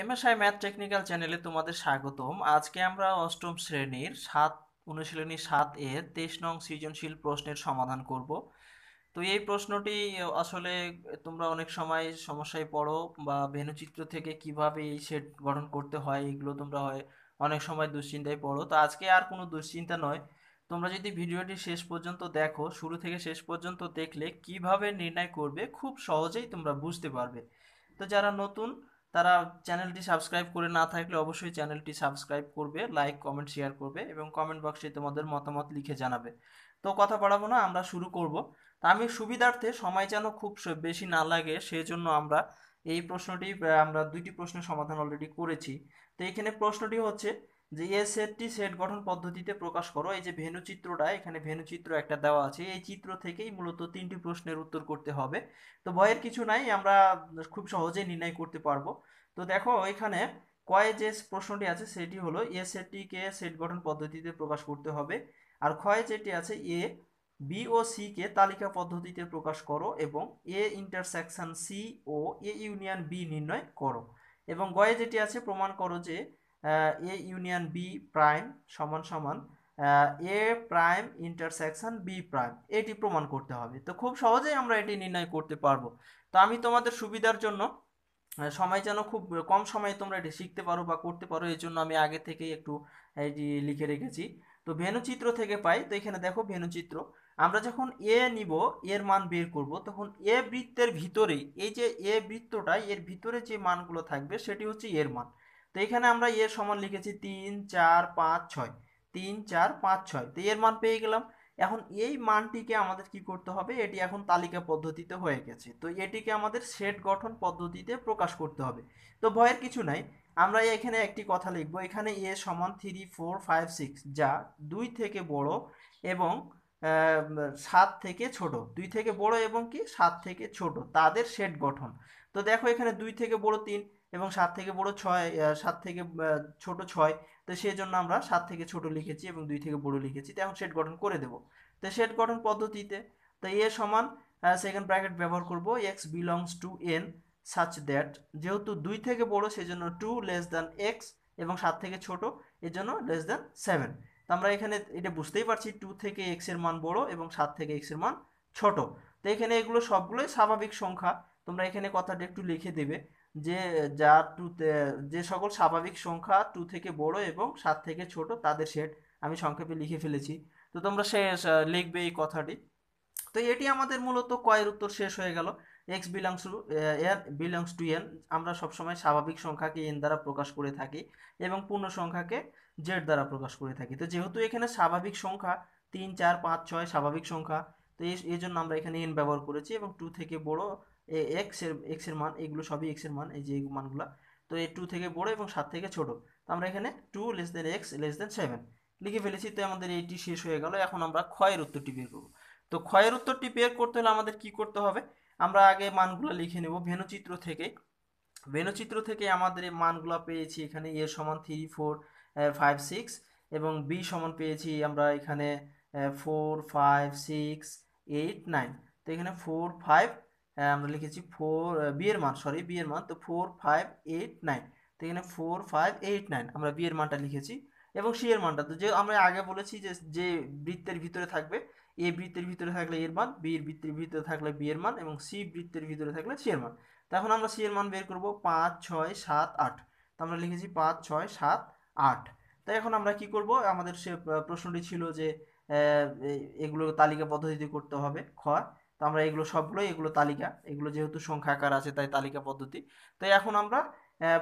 MSI math technical চ্যানেলে তোমাদের স্বাগতম। আজকে আমরা অষ্টম শ্রেণির সাত, অনুশীলনী সাত এর তেইশ নং সৃজনশীল প্রশ্নের সমাধান করব। তো এই প্রশ্নটি আসলে তোমরা অনেক সময় সমস্যায় পড়ো বা ভেনুচিত্র থেকে কীভাবে এই সেট গঠন করতে হয়, এগুলো তোমরা হয় অনেক সময় দুশ্চিন্তায় পড়ো। তো আজকে আর কোনো দুশ্চিন্তা নয়। তোমরা যদি ভিডিওটি শেষ পর্যন্ত দেখো, শুরু থেকে শেষ পর্যন্ত দেখলে কীভাবে নির্ণয় করবে খুব সহজেই তোমরা বুঝতে পারবে। তো যারা নতুন তারা চ্যানেলটি সাবস্ক্রাইব করে না থাকলে অবশ্যই চ্যানেলটি সাবস্ক্রাইব করবে লাইক কমেন্ট শেয়ার করবে এবং কমেন্ট বক্সে তোমাদের মতামত লিখে জানাবে। তো কথা বাড়াবো না, আমরা শুরু করব। তা আমি সুবিধার্থে সময় যেন খুব বেশি না লাগে সেজন্য আমরা এই প্রশ্নটি আমরা দুইটি প্রশ্নের সমাধান অলরেডি করেছি। তো এখানে প্রশ্নটি হচ্ছে যে এ সেটটি সেট গঠন পদ্ধতিতে প্রকাশ করো। এই যে ভেনু চিত্রটা, এখানে ভেনু চিত্র একটা দেওয়া আছে। এই চিত্র থেকেই মূলত তিনটি প্রশ্নের উত্তর করতে হবে। তো ভয়ের কিছু নাই, আমরা খুব সহজেই নির্ণয় করতে পারব। তো দেখো, এখানে কয়ে যে প্রশ্নটি আছে, সেটি হলো এ সেটটিকে সেট গঠন পদ্ধতিতে প্রকাশ করতে হবে। আর ক্ষয়ে যেটি আছে A B O C K তালিকা পদ্ধতিতে প্রকাশ করো এবং এ ইন্টারসেকশন সি ও এ ইউনিয়ন বি নির্ণয় করো। এবং গয়ে যেটি আছে, প্রমাণ করো যে এ ইউনিয়ন বি প্রাইম সমান সমান A prime intersection B prime এটি প্রমাণ করতে হবে। তো খুব সহজেই আমরা এটি নির্ণয় করতে পারব। তো আমি তোমাদের সুবিধার জন্য সময় যেন খুব কম সময়ে তোমরা এটি শিখতে পারো বা করতে পারো এই জন্য আমি আগে থেকেই একটু এটি লিখে রেখেছি। তো ভেনুচিত্র থেকে পাই, তো এখানে দেখো ভেনুচিত্র। আমরা যখন এ নিব, এর মান বের করব, তখন এ বৃত্তের ভিতরে এই যে এ বৃত্তটা এর ভিতরে যে মানগুলো থাকবে, সেটি হচ্ছে এর মান। তো এখানে আমরা এর সমান লিখেছি তিন, চার, পাঁচ, ছয়। তিন, চার, পাঁচ, ছয়। তো এর মান পেয়ে গেলাম। এখন এই মানটিকে আমাদের কি করতে হবে? এটি এখন তালিকা পদ্ধতিতে হয়ে গেছে। তো এটিকে আমাদের সেট গঠন পদ্ধতিতে প্রকাশ করতে হবে। তো ভয়ের কিছু নাই। আমরা এখানে একটি কথা লিখব। এখানে এ সমান থ্রি ফোর ফাইভ সিক্স যা দুই থেকে বড় এবং সাত থেকে ছোট। দুই থেকে বড় এবং কি? সাত থেকে ছোট। তাদের সেট গঠন। তো দেখো এখানে দুই থেকে বড় তিন। এবং সাত থেকে বড় ছয় সাত থেকে ছোট ছয়, তো সেই জন্য আমরা সাত থেকে ছোট লিখেছি এবং দুই থেকে বড় লিখেছি। তো এখন সেট গঠন করে দেব। তো সেট গঠন পদ্ধতিতে, তো এ সমান সেকেন্ড ব্র্যাকেট ব্যবহার করব। X belongs to N such that যেহেতু দুই থেকে বড়, সেজন্য টু লেস দ্যান এক্স এবং সাত থেকে ছোট এর জন্য লেস দ্যান সেভেন তো আমরা এখানে এটা বুঝতেই পারছি টু থেকে এক্সের মান বড় এবং সাত থেকে এক্সের মান ছোট। তো এখানে এগুলো সবগুলোই স্বাভাবিক সংখ্যা। তোমরা এখানে কথাটা একটু লিখে দেবে। যে যা টুতে, যে সকল স্বাভাবিক সংখ্যা টু থেকে বড় এবং সাত থেকে ছোট তাদের সেট আমি সংক্ষেপে লিখে ফেলেছি। তো তোমরা শেষ লিখবে এই কথাটি। তো এটি আমাদের মূলত কয়ের উত্তর শেষ হয়ে গেল। X belongs to N belongs to N আমরা সবসময় স্বাভাবিক সংখ্যাকে এন দ্বারা প্রকাশ করে থাকি এবং পূর্ণ সংখ্যাকে জেড দ্বারা প্রকাশ করে থাকি। তো যেহেতু এখানে স্বাভাবিক সংখ্যা, তিন, চার, পাঁচ, ছয় স্বাভাবিক সংখ্যা, তো এই জন্য আমরা এখানে এন ব্যবহার করেছি এবং টু থেকে বড় এক্সের এক্সের মান, এগুলো সবই এক্সের মান, এই যে মানগুলো। তো এই টু থেকে বড় এবং সাত থেকে ছোট। তো আমরা এখানে two less than x less than seven লিখে ফেলেছি। তো আমাদের এইটি শেষ হয়ে গেল। এখন আমরা ক্ষয়ের উত্তরটি বের করব। তো ক্ষয়ের উত্তরটি বের করতে হলে আমাদের কি করতে হবে? আমরা আগে মানগুলো লিখে নেব। ভেনুচিত্র থেকে ভেনুচিত্র থেকে আমাদের এই মানগুলো পেয়েছি এখানে এ সমান থ্রি ফোর ফাইভ সিক্স এবং বি সমান পেয়েছি আমরা এখানে four five six eight nine তো এখানে ফোর ফাইভ আমরা লিখেছি ফোর বি এর মান সরি বি এর মান, তো ফোর ফাইভ এইট নাইন তো এখানে ফোর ফাইভ এইট নাইন আমরা বি এর মানটা লিখেছি। এবং সি এর মানটা, তো যে আমরা আগে বলেছি যে যে বৃত্তের ভিতরে থাকবে এ বৃত্তের ভিতরে থাকলে এর মান বি এর বৃত্তের ভিতরে থাকলে বি এর মান, এবং সি বৃত্তের ভিতরে থাকলে সি এর মান। তো এখন আমরা সি এর মান বের করব পাঁচ, ছয়, সাত, আট। তো আমরা লিখেছি পাঁচ, ছয়, সাত, আট। তাই এখন আমরা কি করব? আমাদের সে প্রশ্নটি ছিল যে এগুলো তালিকা পদ্ধতিতে করতে হবে, খ। তো আমরা এগুলো সবগুলোই, এগুলো তালিকা, এগুলো যেহেতু সংখ্যা আকার আছে তাই তালিকা পদ্ধতি। তাই এখন আমরা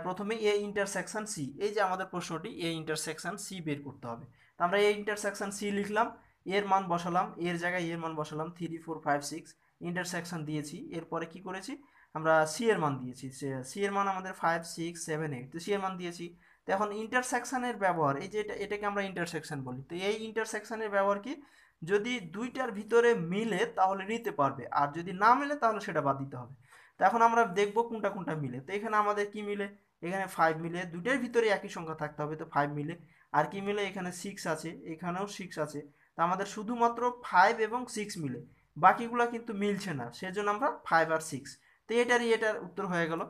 প্রথমে এ ইন্টারসেকশন সি এই যে আমাদের প্রশ্নটি এ ইন্টারসেকশন সি বের করতে হবে। তো আমরা এ ইন্টারসেকশন সি লিখলাম, এর মান বসালাম, এর জায়গায় এর মান বসালাম three four five six intersection দিয়েছি, এরপরে কি করেছি? আমরা সি এর মান দিয়েছি সি এর মান আমাদের ফাইভ সিক্স সেভেন এইট তো সি এর মান দিয়েছি। তো এখন ইন্টারসেকশানের ব্যবহার, এই যে এটা, এটাকে আমরা ইন্টারসেকশন বলি। তো এই ইন্টারসেকশনের ব্যবহার কি? যদি দুইটার ভিতরে মিলে তাহলে নিতে পারবে। আর যদি না মিলে তাহলে সেটা বাদ দিতে হবে। তো এখন আমরা দেখব কোনটা কোনটা মিলে। তো এখানে আমাদের কি মিলে? এখানে ফাইভ মিলে। দুইটার ভিতরে একই সংখ্যা থাকতে হবে। তো ফাইভ মিলে। আর কি মিলে? এখানে সিক্স আছে। এখানেও সিক্স আছে। তো আমাদের শুধুমাত্র ফাইভ এবং সিক্স মিলে। বাকিগুলো কিন্তু মিলছে না। সেজন্য আমরা ফাইভ আর সিক্স তো এটারই এটার উত্তর হয়ে গেল।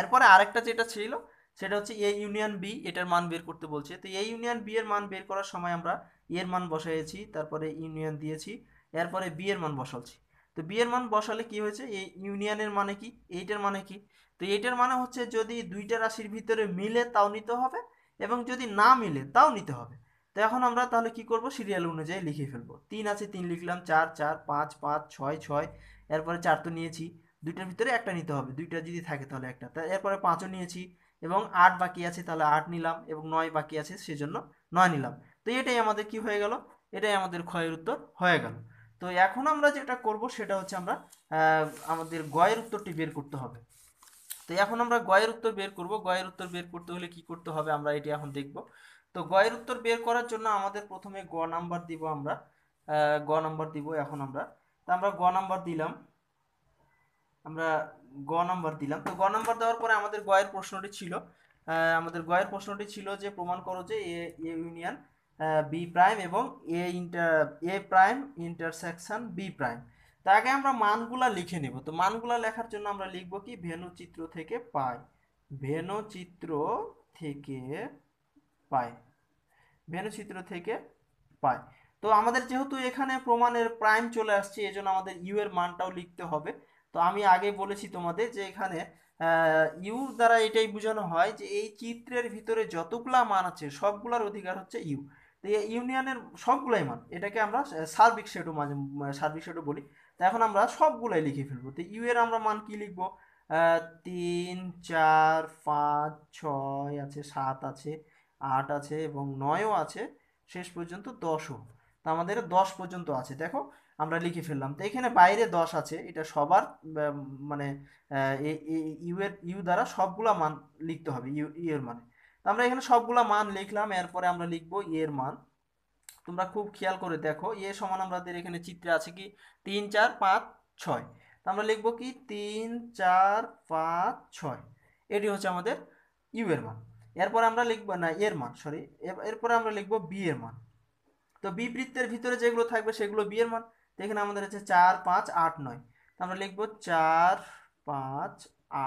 এরপরে আরেকটা যেটা ছিল সেটা হচ্ছে এ ইউনিয়ন বি এটার মান বের করতে বলছে। তো এ ইউনিয়ন বি এর মান বের করার সময় আমরা এর মান বসাইছি, তারপরে ইউনিয়ন দিয়েছি, এরপরে বি এর মান বসালছি তো বি এর মান বসালে কি হয়েছে? এই ইউনিয়নের মানে কি? এইটার মানে কি? তো এইটার মানে হচ্ছে যদি দুইটা রাশির ভিতরে মিলে তাও নিতে হবে এবং যদি না মিলে তাও নিতে হবে। তো এখন আমরা তাহলে কি করব? সিরিয়াল অনুযায়ী লিখে ফেলব। তিন আছে, তিন লিখলাম, চার চার, পাঁচ পাঁচ, ছয় ছয়, এরপরে চার তো নিয়েছি। দুইটার ভিতরে একটা নিতে হবে। দুইটা যদি থাকে তাহলে একটা। তা এরপরে পাঁচও নিয়েছি। এবং আট বাকি আছে, তাহলে আট নিলাম এবং নয় বাকি আছে, সেজন্য নয় নিলাম। তো এটাই আমাদের কি হয়ে গেল? এটাই আমাদের ক্ষয়ের উত্তর হয়ে গেল। তো এখন আমরা যেটা করব, সেটা হচ্ছে আমরা আমাদের গয়ের উত্তরটি বের করতে হবে। তো এখন আমরা গয়ের উত্তর বের করব। গয়ের উত্তর বের করতে হলে কি করতে হবে? আমরা এটি এখন দেখব। তো গয়ের উত্তর বের করার জন্য আমাদের প্রথমে গ নাম্বার দিব আমরা গ নাম্বার দিব এখন আমরা। তো আমরা গ নাম্বার দিলাম। আমরা গ নাম্বার দিলাম। তো গ নাম্বার দেওয়ার পরে আমাদের গয়ের প্রশ্নটি ছিল আমাদের গয়ের প্রশ্নটি ছিল যে, প্রমাণ করো যে A A union B prime এবং A inter, A prime intersection B prime. তা আগে আমরা মানগুলা লিখে নেব। তো মানগুলা লেখার জন্য আমরা লিখব কি? ভেনু চিত্র থেকে পাই। ভেনু চিত্র থেকে পাই। ভেনু চিত্র থেকে পাই। তো আমাদের যেহেতু এখানে প্রমাণের প্রাইম চলে আসছে, এজন্য আমাদের ইউ এর মানটাও লিখতে হবে। তো আমি আগে বলেছি তোমাদের যে এখানে ইউ দ্বারা এটাই বোঝানো হয় যে এই চিত্রের ভিতরে যতগুলা মান আছে, সবগুলার অধিকার হচ্ছে ইউ। তো এই ইউনিয়নের সবগুলাই মান, এটাকে আমরা সার্বিক সেটও মাঝে সার্বিক সেটও বলি। তো এখন আমরা সবগুলাই লিখে ফেলব। তো ইউ এর আমরা মান কি লিখব? তিন, চার, পাঁচ, ছয় আছে, সাত আছে, আট আছে এবং নয়ও আছে। শেষ পর্যন্ত দশও তো আমাদের দশ পর্যন্ত আছে, দেখো, আমরা লিখে ফেললাম। তো এখানে বাইরে দশ আছে, এটা সবার মানে ইউ এর, ইউ দ্বারা সবগুলা মান লিখতে হবে, ইউ এর মানে। তো আমরা এখানে সবগুলা মান লিখলাম, এরপরে আমরা লিখব এর মান। তোমরা খুব খেয়াল করে দেখো, এ সমান আমাদের এখানে চিত্রে আছে কি, তিন, চার, পাঁচ, ছয়। তো আমরা লিখব কি, তিন, চার, পাঁচ, ছয়। এটি হচ্ছে আমাদের ইউ এর মান। এরপর আমরা লিখব না এর মান সরি এরপরে আমরা লিখব বি এর মান। তো বি বৃত্তের ভিতরে যেগুলো থাকবে সেগুলো বি এর মান। তো এখানে আমাদের হচ্ছে চার, পাঁচ, আট, নয়। তো আমরা লিখব চার, পাঁচ,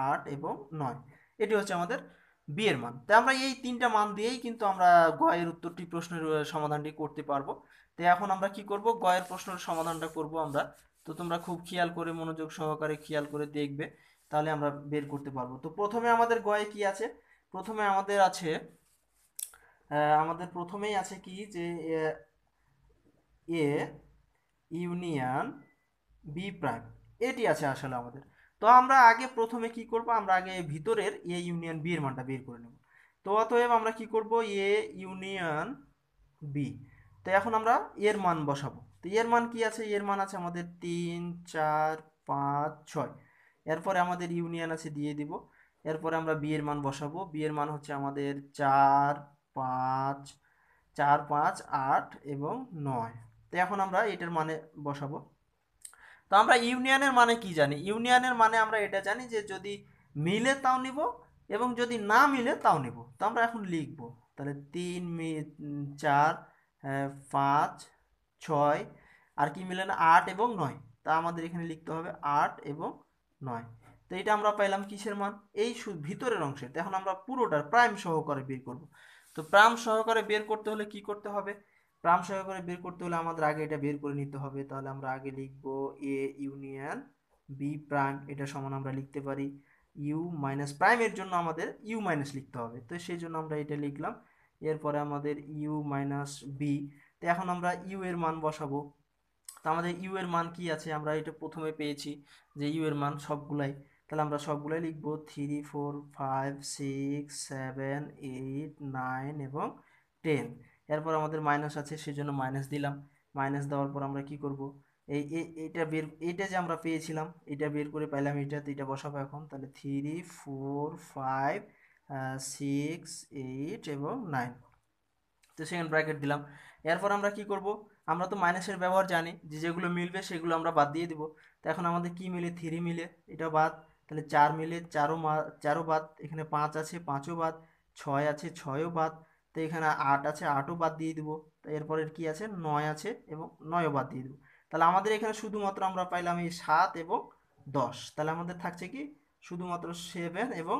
আট এবং নয়। এটি হচ্ছে আমাদের বি এর মান। তো আমরা এই তিনটা মান দিয়েই কিন্তু আমরা গয়ের উত্তরটি প্রশ্নের সমাধানটি করতে পারব। তো এখন আমরা কি করব? গয়ের প্রশ্নের সমাধানটা করব আমরা। তো তোমরা খুব খেয়াল করে, মনোযোগ সহকারে খেয়াল করে দেখবে। তাহলে আমরা বের করতে পারব। তো প্রথমে আমাদের গয়ে কি আছে? প্রথমে আমাদের আছে আমাদের প্রথমেই আছে কি যে এ ইউনিয়ন বি প্রাইম এটি আছে আসলে আমাদের। তো আমরা আগে প্রথমে কি করব? আমরা আগে ভিতরের এ ইউনিয়ন বি এর মানটা বের করে নেব। তো অতএব আমরা কি করব? এ ইউনিয়ন বি তো এখন আমরা এর মান বসাবো। তো এর মান কি আছে? এর মান আছে আমাদের তিন, চার, পাঁচ, ছয়। এরপরে আমাদের ইউনিয়ন আছে দিয়ে দিব। এরপরে আমরা বি এর মান বসাবো। বি এর মান হচ্ছে আমাদের চার, পাঁচ চার, পাঁচ, আট এবং নয়। তো এখন আমরা এটার মানে বসাবো। তো আমরা ইউনিয়নের মানে কি জানি? ইউনিয়নের মানে আমরা এটা জানি যে যদি মিলে তাও নিব এবং যদি না মিলে তাও নিব। তো আমরা এখন লিখব। তাহলে তিন চার পাঁচ, ছয়, আর কি মিলে না? আট এবং নয়। তা আমাদের এখানে লিখতে হবে আট এবং নয়। তো এটা আমরা পাইলাম কিসের মান? এই ভিতরের অংশের। এখন আমরা পুরোটার প্রাইম সহকারে বের করব। তো প্রাইম সহকারে বের করতে হলে কি করতে হবে? প্রাম সহকারে বের করতে হলে আমাদের আগে এটা বের করে নিতে হবে। তাহলে আমরা আগে লিখব এ ইউনিয়ন বি প্রাইম এটা সমান আমরা লিখতে পারি। ইউ মাইনাস প্রাইমের জন্য আমাদের ইউ মাইনাস লিখতে হবে। তো সেই জন্য আমরা এটা লিখলাম। এরপরে আমাদের ইউ মাইনাস বি তো এখন আমরা ইউ এর মান বসাবো। তো আমাদের ইউ এর মান কি আছে? আমরা এটা প্রথমে পেয়েছি যে ইউ এর মান সবগুলাই। তাহলে আমরা সবগুলাই লিখব three four five six seven eight nine এবং টেন এরপর আমাদের মাইনাস আছে সেই জন্য মাইনাস দিলাম। মাইনাস দেওয়ার পর আমরা কি করব? এই এইটা বের, এইটা যে আমরা পেয়েছিলাম এটা বের করে পাইলাম এটা এটা বসাবো এখন। তাহলে three four five six eight এবং নাইন তো সেকেন্ড ব্র্যাকেট দিলাম। এরপর আমরা কি করব? আমরা তো মাইনাসের ব্যবহার জানি, যে যেগুলো মিলবে সেগুলো আমরা বাদ দিয়ে দিব। তো এখন আমাদের কি মিলে? থ্রি মিলে এটা বাদ। তাহলে চার মিলে, চারও মা, চারও বাদ, এখানে পাঁচ আছে, পাঁচও বাদ। ছয় আছে, ছয়ও বাদ। তো এখানে আট আছে, আটও বাদ দিয়ে দেবো। তো এরপরের কি আছে? নয় আছে এবং নয়ও বাদ দিয়ে দেবো। তাহলে আমাদের এখানে শুধুমাত্র আমরা পাইলাম এই সাত এবং দশ। তাহলে আমাদের থাকছে কি? শুধুমাত্র সেভেন এবং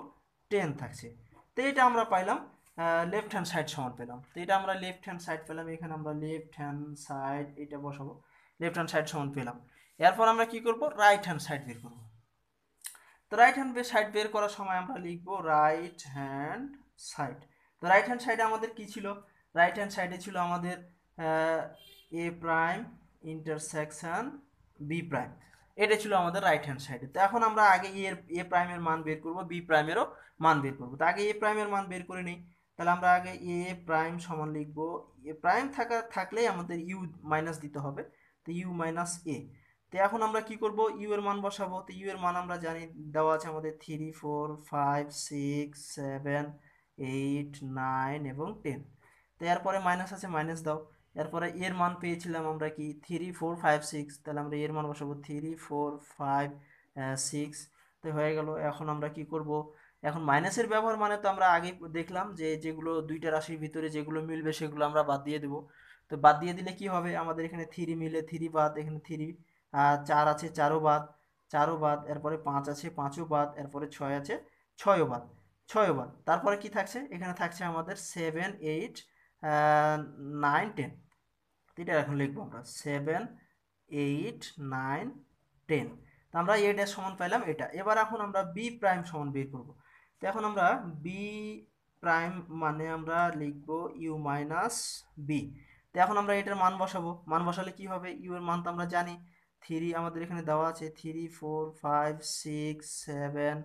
টেন থাকছে। তো এটা আমরা পাইলাম লেফট হ্যান্ড সাইড সমান পেলাম। তো এটা আমরা লেফট হ্যান্ড সাইড পেলাম, এখানে আমরা লেফট হ্যান্ড সাইড এটা বসাবো। লেফট হ্যান্ড সাইড সমান পেলাম। এরপর আমরা কি করব? রাইট হ্যান্ড সাইড বের করব। তো রাইট হ্যান্ড সাইড বের করার সময় আমরা লিখব রাইট হ্যান্ড সাইড তো রাইট হ্যান্ড সাইডে আমাদের কি ছিল? রাইট হ্যান্ড সাইডে ছিল আমাদের A prime intersection B prime. এটা ছিল আমাদের রাইট হ্যান্ড সাইডে তো এখন আমরা আগে এর, এ প্রাইমের মান বের করব, বি প্রাইমেরও মান বের করব। তো আগে এ প্রাইমের মান বের করে নিই। তাহলে আমরা আগে এ প্রাইম সমান লিখব। এ প্রাইম থাকা, থাকলেই আমাদের ইউ মাইনাস দিতে হবে। তো ইউ মাইনাস এ তো এখন আমরা কি করব? ইউ এর মান বসাবো। তো ইউ এর মান আমরা জানি দেওয়া আছে আমাদের three four five six seven eight, nine এবং টেন। তো এরপরে মাইনাস আছে, মাইনাস দাও। এরপরে এর মান পেয়েছিলাম আমরা কি থ্রি, ফোর, ফাইভ, সিক্স। তাহলে আমরা এর মান বসাবো থ্রি, ফোর, ফাইভ সিক্স। তো হয়ে গেল, এখন আমরা কি করব? এখন মাইনাসের ব্যবহার মানে তো আমরা আগে দেখলাম যে যেগুলো দুইটা রাশির ভিতরে যেগুলো মিলবে সেগুলো আমরা বাদ দিয়ে দেবো। তো বাদ দিয়ে দিলে কি হবে? আমাদের এখানে থ্রি মিলে থ্রি বাদ, এখানে থ্রি চার আছে, চারও বাদ চারও বাদ, এরপরে পাঁচ আছে, পাঁচও বাদ, এরপরে ছয় আছে, ছয়ও বাদ। ছয়ও ওভার তারপরে কি থাকছে? এখানে থাকছে আমাদের সেভেন এইট নাইন টেন এটা এখন লিখব আমরা। সেভেন এইট নাইন টেন তো আমরা এ ড্যাশ সমান পাইলাম এটা। এবার এখন আমরা বি প্রাইম সমান বের করব। তো এখন আমরা বি প্রাইম মানে আমরা লিখব ইউ মাইনাস বি তো এখন আমরা এটার মান বসাবো। মান বসালে কি হবে? ইউ এর মান তো আমরা জানি। থ্রি আমাদের এখানে দেওয়া আছে। Three four five six seven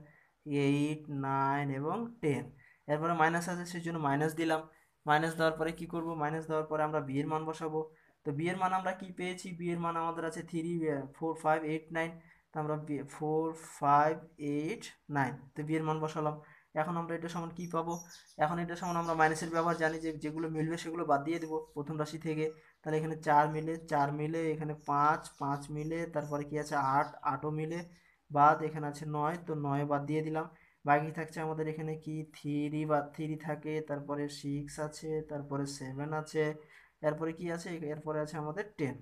eight nine এবং টেন এরপরে মাইনাস আছে সেই জন্য মাইনাস দিলাম। মাইনাস দেওয়ার পরে কি করব? মাইনাস দেওয়ার পরে আমরা বি এর মান বসাবো। তো বি এর মান আমরা কি পেয়েছি? বি এর মান আমাদের আছে three four five eight nine তো আমরা ফোর ফাইভ এইট নাইন তো বি এর মান বসালাম। এখন আমরা এটা সমান কি পাবো? এখন এটা সমান আমরা মাইনাসের ব্যবহার জানি যে যেগুলো মিলবে সেগুলো বাদ দিয়ে দেবো প্রথম রাশি থেকে। তাহলে এখানে চার মিলে চার মিলে এখানে পাঁচ পাঁচ মিলে, তারপরে কি আছে? আট, আটও মিলে। বাদ এখানে আছে নয়, তো নয় বাদ দিয়ে দিলাম। বাকি থাকছে আমাদের এখানে কি? থ্রি বা থ্রি থাকে, তারপরে সিক্স আছে, তারপরে সেভেন আছে, এরপরে কি আছে? এরপরে আছে আমাদের টেন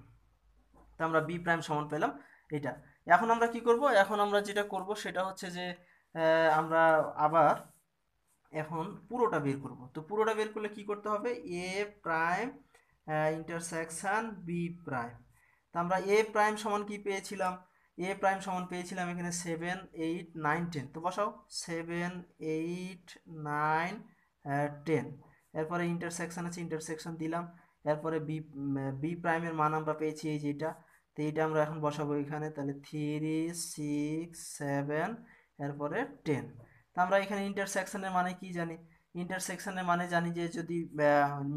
তো আমরা বি প্রাইম সমান পেলাম এটা এখন আমরা কি করব? এখন আমরা যেটা করব সেটা হচ্ছে যে আমরা আবার এখন পুরোটা বের করব। তো পুরোটা বের করলে কি করতে হবে? A prime intersection B prime তো আমরা এ প্রাইম সমান কি পেয়েছিলাম? এ প্রাইম সমান পেয়েছিলাম এখানে সেভেন এইট নাইন টেন তো বসাও সেভেন এইট নাইন টেন এরপরে ইন্টারসেকশন আছে ইন্টারসেকশন দিলাম। এরপরে বি বি প্রাইমের মান আমরা পেয়েছি এই যেটা। তো এইটা আমরা এখন বসাবো এখানে। তাহলে থ্রি সিক্স সেভেন এরপরে টেন তো আমরা এখানে ইন্টারসেকশনের মানে কি জানি? ইন্টারসেকশনের মানে জানি যে যদি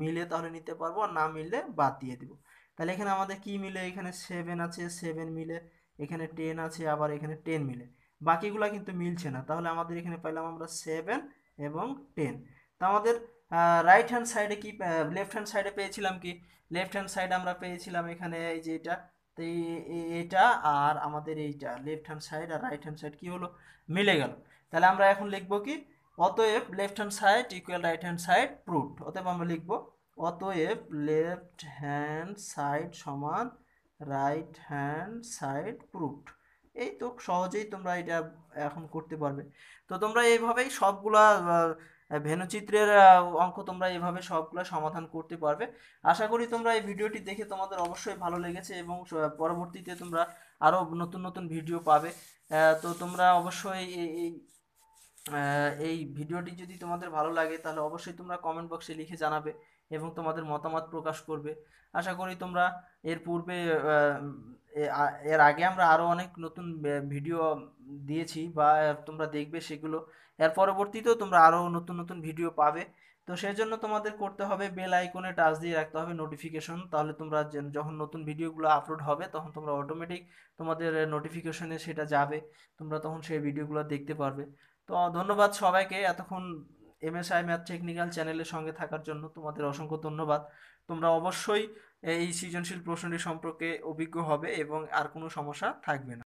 মিলে তাহলে নিতে পারব না মিললে বাদ দিয়ে দিব। তাহলে এখানে আমাদের কি মিলে? এখানে সেভেন আছে সেভেন মিলে এখানে টেন আছে, আবার এখানে টেন মিলে। বাকিগুলো কিন্তু মিলছে না। তাহলে আমাদের এখানে পাইলাম আমরা সেভেন এবং টেন তা আমাদের রাইট হ্যান্ড সাইডে কি লেফট হ্যান্ড সাইডে পেয়েছিলাম কি? লেফট হ্যান্ড সাইডে আমরা পেয়েছিলাম এখানে এই যে এটা। তো এটা আর আমাদের এইটা। লেফট হ্যান্ড সাইড আর রাইট হ্যান্ড সাইড কি হলো? মিলে গেল। তাহলে আমরা এখন লিখব কি? অতএব left hand side equal right hand side proved অতএব আমরা লিখব, অতএব লেফট হ্যান্ড সাইড সমান রাইট হ্যান্ড সাইড প্রুফড এই তো সহজেই তোমরা এটা এখন করতে পারবে। তো তোমরা এইভাবেই সবগুলা ভেনুচিত্রের অঙ্ক তোমরা এইভাবে সবগুলো সমাধান করতে পারবে। আশা করি তোমরা এই ভিডিওটি দেখে তোমাদের অবশ্যই ভালো লেগেছে এবং পরবর্তীতে তোমরা আরও নতুন নতুন ভিডিও পাবে। তো তোমরা অবশ্যই এই এই ভিডিওটি যদি তোমাদের ভালো লাগে তাহলে অবশ্যই তোমরা কমেন্ট বক্সে লিখে জানাবে। এবং তোমাদের মতামত প্রকাশ করবে। আশা করি তোমরা এর পূর্বে এর আগে আমরা আরও অনেক নতুন ভিডিও দিয়েছি বা তোমরা দেখবে সেগুলো। এর পরবর্তীতেও তোমরা আরও নতুন নতুন ভিডিও পাবে। তো সেই জন্য তোমাদের করতে হবে বেল আইকনে টাচ দিয়ে রাখতে হবে নোটিফিকেশন তাহলে তোমরা যখন নতুন ভিডিওগুলো আপলোড হবে, তখন তোমরা অটোমেটিক তোমাদের নোটিফিকেশনে সেটা যাবে। তোমরা তখন সেই ভিডিওগুলো দেখতে পারবে। তো ধন্যবাদ সবাইকে। এতক্ষণ এমএসআই ম্যাথ টেকনিক্যাল চ্যানেলের সঙ্গে থাকার জন্য তোমাদের অসংখ্য ধন্যবাদ। তোমরা অবশ্যই এই সৃজনশীল প্রশ্নটি সম্পর্কে অভিজ্ঞ হবে এবং আর কোনো সমস্যা থাকবে না।